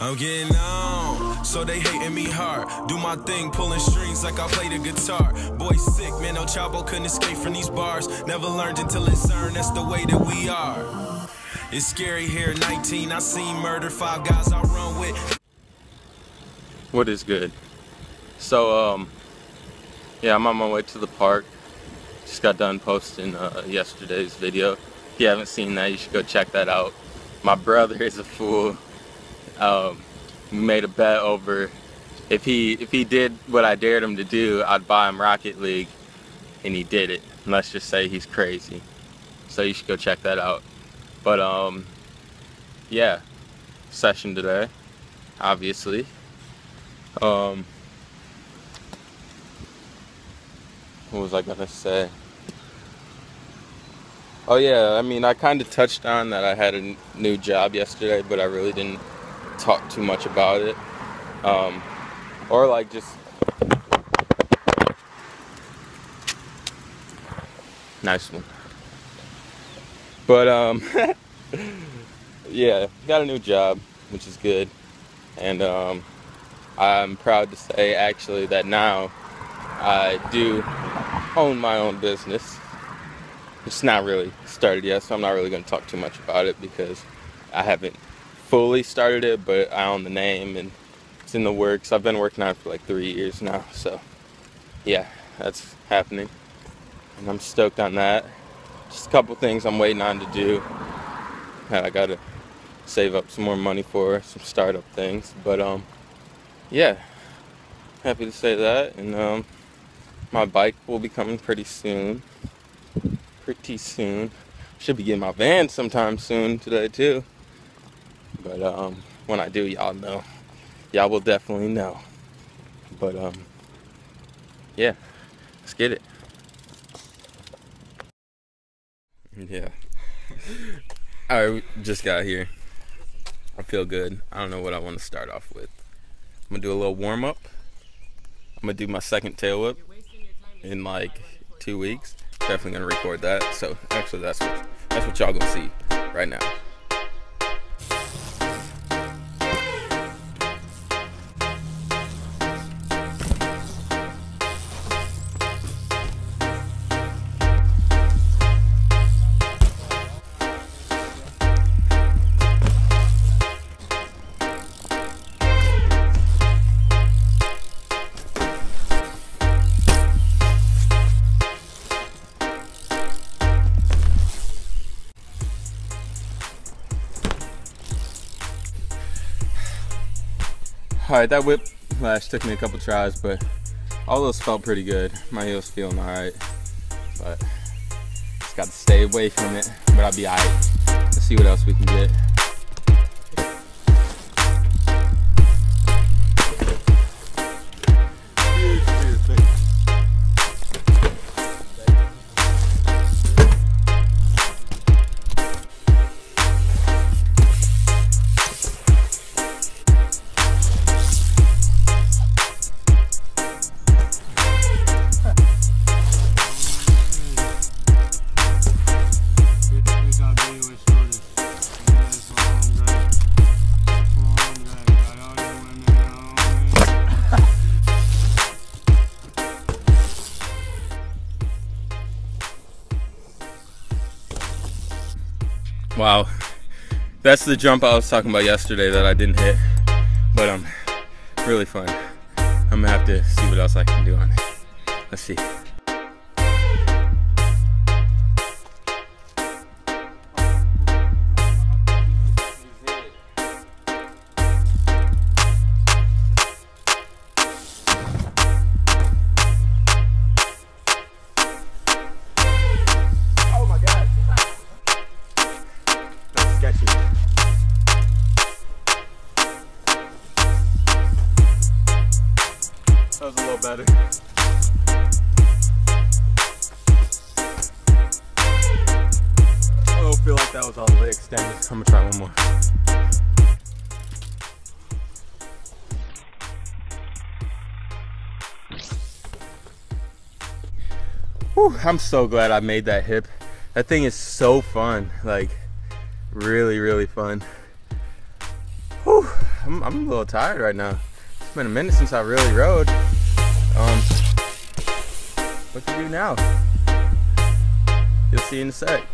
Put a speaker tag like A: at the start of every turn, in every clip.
A: I'm, getting on, so they hating me hard. Do my thing, pulling strings like I play the guitar. Boy sick, man, no Chavo couldn't escape from these bars. Never learned until it's earned, that's the way that we are. It's scary here, 19, I seen murder, five guys I run with.
B: What is good? So, um, yeah, I'm on my way to the park. Just got done posting uh, yesterday's video. If you haven't seen that, you should go check that out. My brother is a fool. Um, we made a bet over if he if he did what I dared him to do, I'd buy him Rocket League, and he did it. And let's just say he's crazy. So you should go check that out. But um, yeah, session today, obviously. Um, what was I gonna say? Oh yeah, I mean, I kind of touched on that I had a new job yesterday, but I really didn't talk too much about it. Um, or like just nice one. But um, yeah, got a new job, which is good, and um, I'm proud to say actually that now I do own my own business. It's not really started yet, so I'm not really going to talk too much about it because I haven't fully started it, but I own the name and it's in the works. I've been working on it for like three years now, so yeah, that's happening. And I'm stoked on that. Just a couple things I'm waiting on to do that I gotta save up some more money for, some startup things. But um, yeah, happy to say that. And um, my bike will be coming pretty soon. Pretty soon. Should be getting my van sometime soon today too. But um, when I do, y'all know. Y'all will definitely know. But um, yeah, let's get it. Yeah. All right, just got here. I feel good. I don't know what I want to start off with. I'm gonna do a little warm up. I'm gonna do my second tail whip in like two weeks. Definitely gonna record that. So actually, that's what that's what y'all gonna see right now. All right, that whip lash took me a couple tries, but all those felt pretty good. My heel's feeling all right, but just got to stay away from it. But I'll be all right. Let's see what else we can get. Wow, that's the jump I was talking about yesterday that I didn't hit, but um, really fun. I'm gonna have to see what else I can do on it. Let's see. Was a little better. I don't feel like that was all the way extended. I'm gonna try one more. Whew, I'm so glad I made that hip. That thing is so fun. Like, really, really fun. Whew, I'm, I'm a little tired right now. It's been a minute since I really rode. Um, what to do now? You'll see in a sec.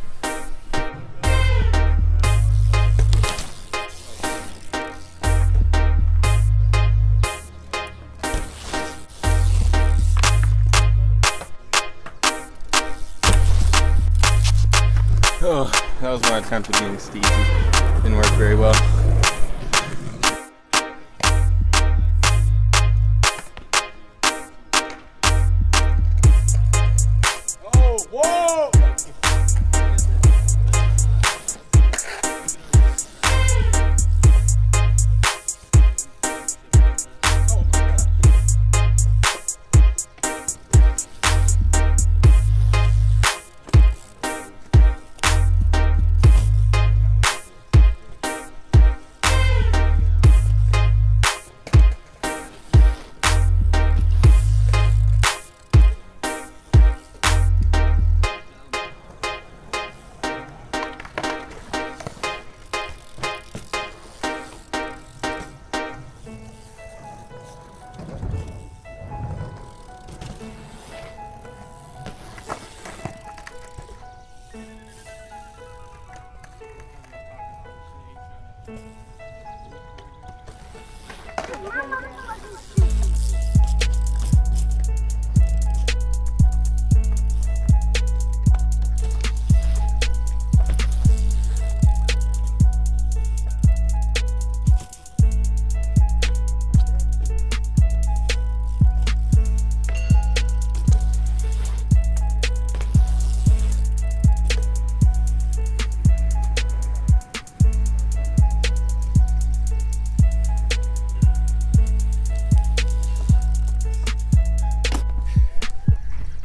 B: Oh, that was my attempt at being steezy. Didn't work very well.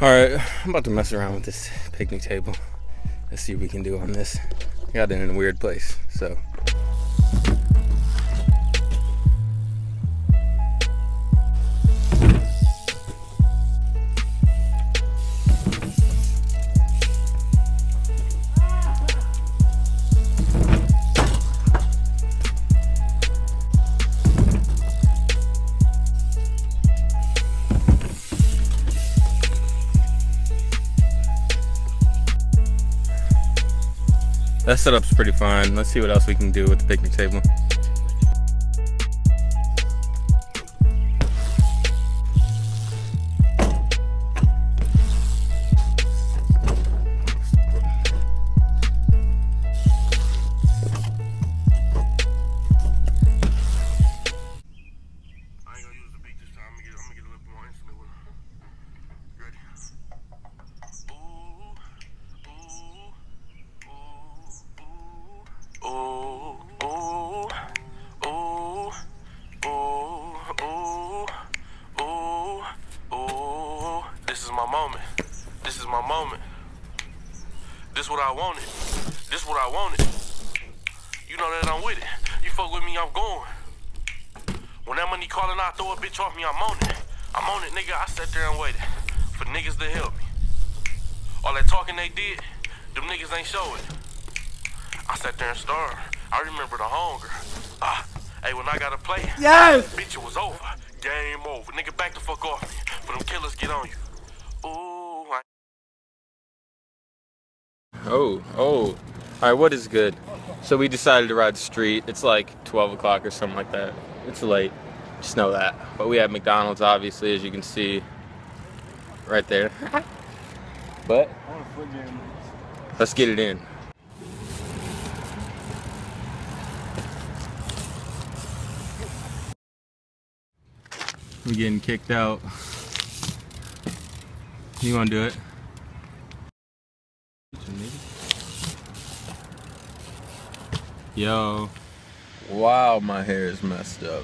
B: All right, I'm about to mess around with this picnic table. Let's see what we can do on this. Got it in a weird place, so. That setup's pretty fun. Let's see what else we can do with the picnic table.
C: Moment. This is my moment. This what I wanted. This what I wanted. You know that I'm with it. You fuck with me, I'm going. When that money calling, I throw a bitch off me, I'm on it. I'm on it, nigga. I sat there and waited for niggas to help me. All that talking they did, them niggas ain't show it. I sat there and starved. I remember the hunger. Ah, hey, when I gotta play,
D: Yes!
C: bitch, it was over. Game over. Nigga, back the fuck off me. For them killers get on you.
B: Oh, oh. All right, what is good? So we decided to ride the street. It's like 12 o'clock or something like that. It's late. Just know that. But we have McDonald's, obviously, as you can see right there. but let's get it in. We're getting kicked out. You want to do it? Yo. Wow, my hair is messed up.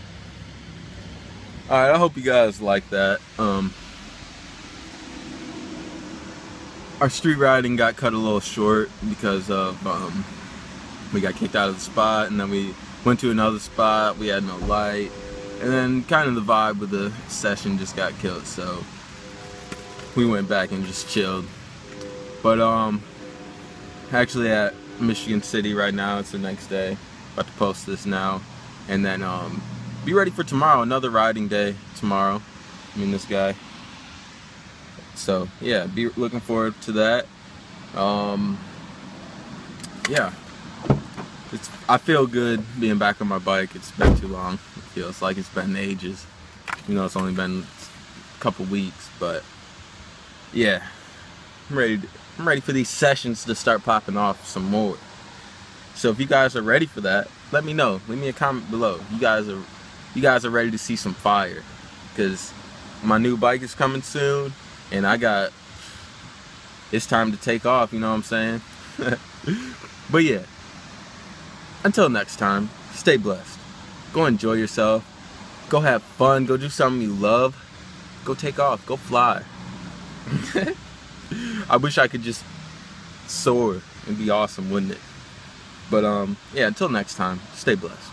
B: Alright, I hope you guys like that. Um Our street riding got cut a little short because of um we got kicked out of the spot and then we went to another spot, we had no light, and then kind of the vibe of the session just got killed, so we went back and just chilled. But um actually at Michigan City right now. It's the next day. About to post this now. and then um, be ready for tomorrow. Another riding day tomorrow. I mean, this guy. So yeah, be looking forward to that. Um, yeah, it's I feel good being back on my bike. It's been too long. It feels like it's been ages. You know, it's only been a couple weeks, but yeah, I'm ready. To, I'm ready for these sessions to start popping off some more. So if you guys are ready for that, let me know. Leave me a comment below. You guys are you guys are ready to see some fire because my new bike is coming soon and I got it's time to take off, you know what I'm saying? but yeah. Until next time, stay blessed. Go enjoy yourself. Go have fun. Go do something you love. Go take off. Go fly. I wish I could just soar and be awesome, wouldn't it? But um, yeah, until next time, stay blessed.